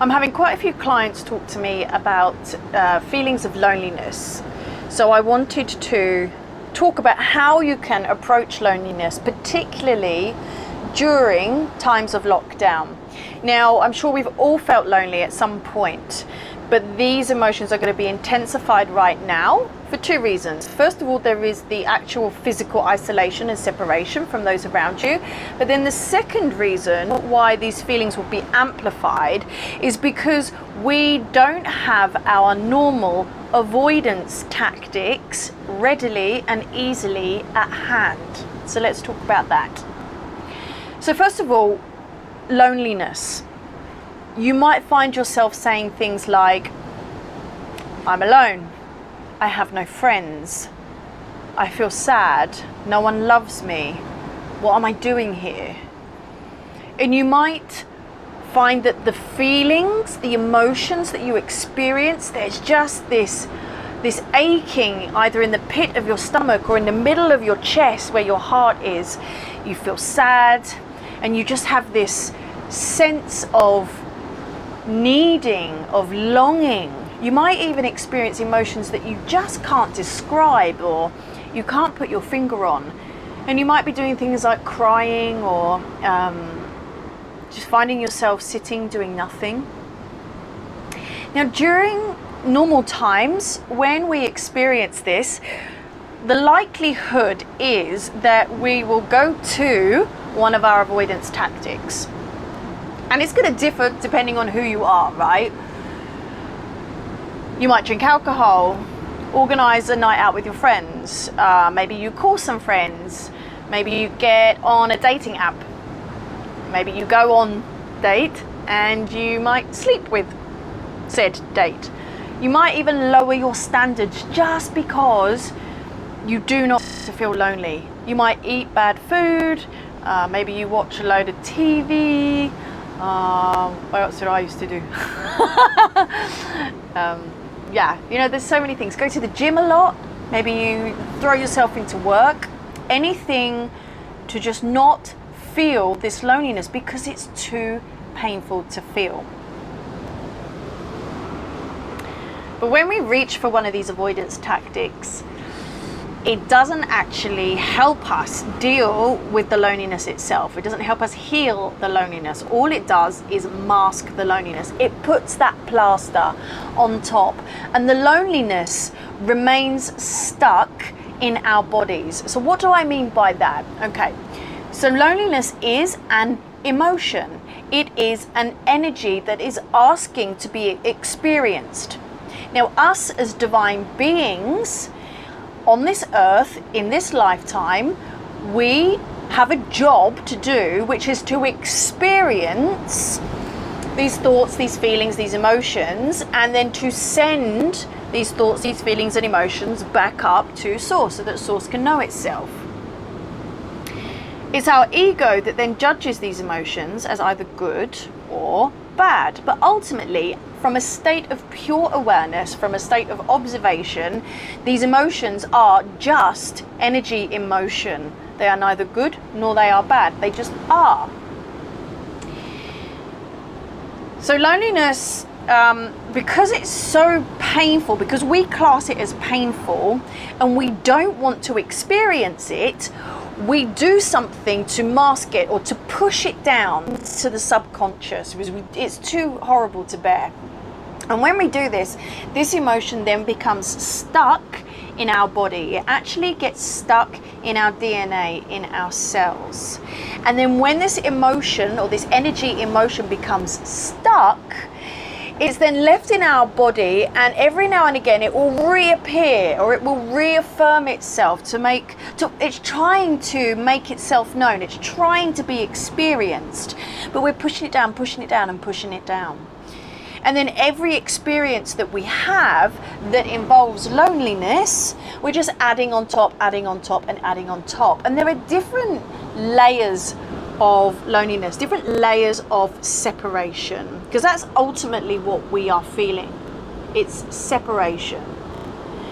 I'm having quite a few clients talk to me about uh, feelings of loneliness. So I wanted to talk about how you can approach loneliness, particularly during times of lockdown. Now, I'm sure we've all felt lonely at some point, but these emotions are going to be intensified right now for two reasons. First of all, there is the actual physical isolation and separation from those around you. But then the second reason why these feelings will be amplified is because we don't have our normal avoidance tactics readily and easily at hand. So let's talk about that. So, first of all, loneliness. You might find yourself saying things like, I'm alone. I have no friends. I feel sad. No one loves me. What am I doing here? And you might find that the feelings, the emotions that you experience, there's just this this aching either in the pit of your stomach or in the middle of your chest where your heart is. You feel sad and you just have this sense of needing, of longing. You might even experience emotions that you just can't describe or you can't put your finger on. And you might be doing things like crying or um, just finding yourself sitting doing nothing. Now, during normal times, when we experience this, the likelihood is that we will go to one of our avoidance tactics. And it's going to differ depending on who you are, right? You might drink alcohol, organize a night out with your friends, uh, maybe you call some friends, maybe you get on a dating app, maybe you go on date and you might sleep with said date. You might even lower your standards just because you do not feel lonely. You might eat bad food, uh, maybe you watch a load of TV, um, what else did I used to do? um, yeah, you know, there's so many things. Go to the gym a lot. Maybe you throw yourself into work. Anything to just not feel this loneliness because it's too painful to feel. But when we reach for one of these avoidance tactics, it doesn't actually help us deal with the loneliness itself. It doesn't help us heal the loneliness. All it does is mask the loneliness. It puts that plaster on top, and the loneliness remains stuck in our bodies. So, what do I mean by that? Okay, so loneliness is an emotion, it is an energy that is asking to be experienced. Now, us as divine beings, on this earth, in this lifetime, we have a job to do, which is to experience these thoughts, these feelings, these emotions, and then to send these thoughts, these feelings, and emotions back up to Source so that Source can know itself. It's our ego that then judges these emotions as either good or bad, but ultimately, from a state of pure awareness, from a state of observation, these emotions are just energy emotion. They are neither good nor they are bad. They just are. So, loneliness, um, because it's so painful, because we class it as painful and we don't want to experience it, we do something to mask it or to push it down to the subconscious because we, it's too horrible to bear. And when we do this, this emotion then becomes stuck in our body. It actually gets stuck in our DNA, in our cells. And then when this emotion or this energy emotion becomes stuck, it's then left in our body and every now and again it will reappear or it will reaffirm itself to make to it's trying to make itself known. It's trying to be experienced. But we're pushing it down pushing it down and pushing it down. And then every experience that we have that involves loneliness, we're just adding on top, adding on top, and adding on top. And there are different layers of loneliness, different layers of separation, because that's ultimately what we are feeling. It's separation.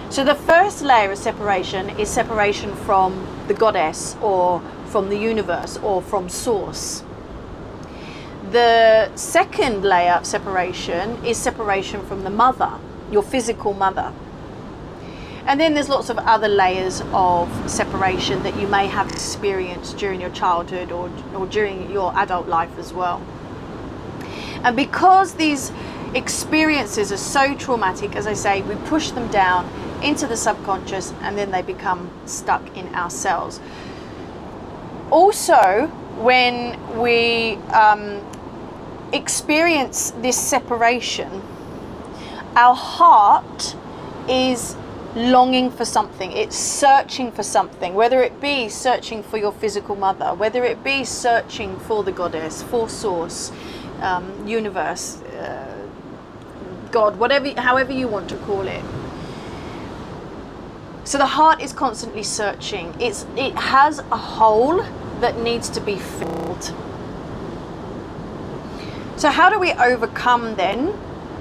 So the first layer of separation is separation from the goddess or from the universe or from source. The second layer of separation is separation from the mother, your physical mother. And then there's lots of other layers of separation that you may have experienced during your childhood or, or during your adult life as well. And because these experiences are so traumatic, as I say, we push them down into the subconscious and then they become stuck in our cells. Also, when we um, experience this separation, our heart is longing for something, it's searching for something, whether it be searching for your physical mother, whether it be searching for the goddess, for source, um, universe, uh, God, whatever, however you want to call it. So the heart is constantly searching. It's it has a hole that needs to be filled. So how do we overcome then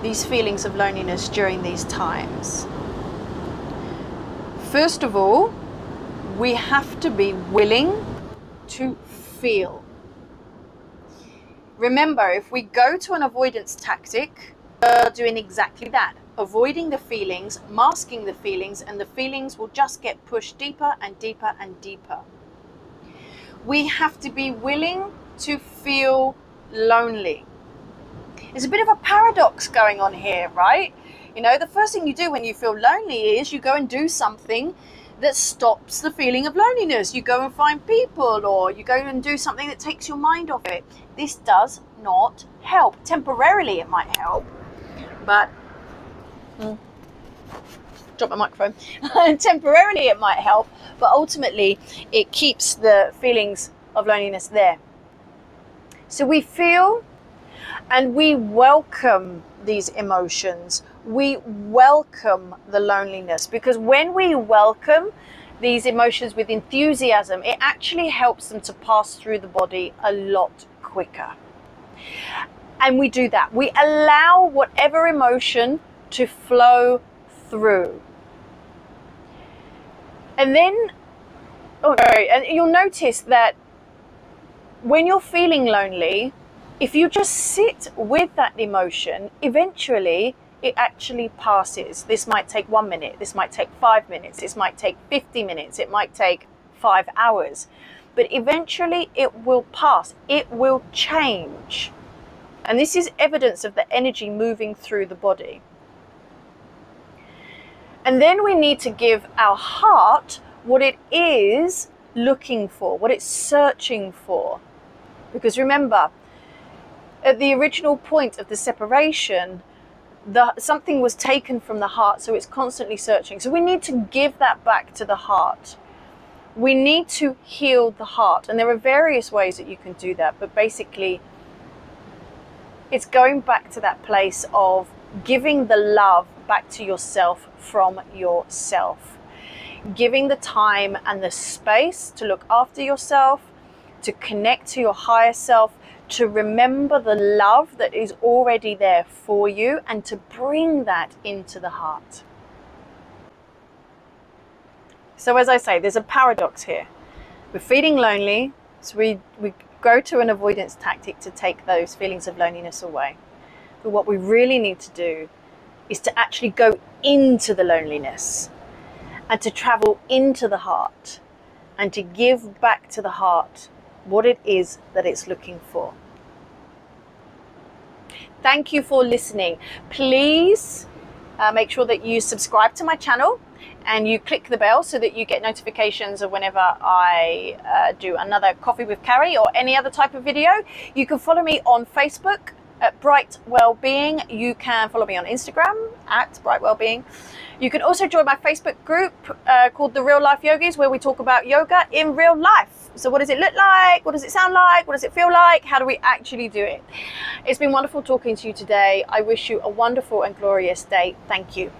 these feelings of loneliness during these times? First of all, we have to be willing to feel. Remember, if we go to an avoidance tactic, we're doing exactly that avoiding the feelings, masking the feelings, and the feelings will just get pushed deeper and deeper and deeper. We have to be willing to feel lonely. There's a bit of a paradox going on here, right? You know, the first thing you do when you feel lonely is you go and do something that stops the feeling of loneliness. You go and find people or you go and do something that takes your mind off it. This does not help. Temporarily, it might help, but. Mm, drop my microphone. Temporarily, it might help, but ultimately, it keeps the feelings of loneliness there. So we feel and we welcome these emotions we welcome the loneliness because when we welcome these emotions with enthusiasm, it actually helps them to pass through the body a lot quicker. And we do that. We allow whatever emotion to flow through. And then, oh, sorry, and you'll notice that when you're feeling lonely, if you just sit with that emotion, eventually it actually passes. This might take one minute, this might take five minutes, this might take 50 minutes, it might take five hours. But eventually it will pass, it will change. And this is evidence of the energy moving through the body. And then we need to give our heart what it is looking for, what it's searching for. Because remember, at the original point of the separation, the something was taken from the heart so it's constantly searching. So we need to give that back to the heart. We need to heal the heart and there are various ways that you can do that but basically it's going back to that place of giving the love back to yourself from yourself. Giving the time and the space to look after yourself to connect to your higher self to remember the love that is already there for you and to bring that into the heart. So, as I say, there's a paradox here. We're feeling lonely, so we, we go to an avoidance tactic to take those feelings of loneliness away. But what we really need to do is to actually go into the loneliness and to travel into the heart and to give back to the heart what it is that it's looking for. Thank you for listening. Please uh, make sure that you subscribe to my channel and you click the bell so that you get notifications of whenever I uh, do another Coffee with Carrie or any other type of video. You can follow me on Facebook at Bright Wellbeing. You can follow me on Instagram at Bright Wellbeing. You can also join my Facebook group uh, called The Real Life Yogis, where we talk about yoga in real life. So, what does it look like? What does it sound like? What does it feel like? How do we actually do it? It's been wonderful talking to you today. I wish you a wonderful and glorious day. Thank you.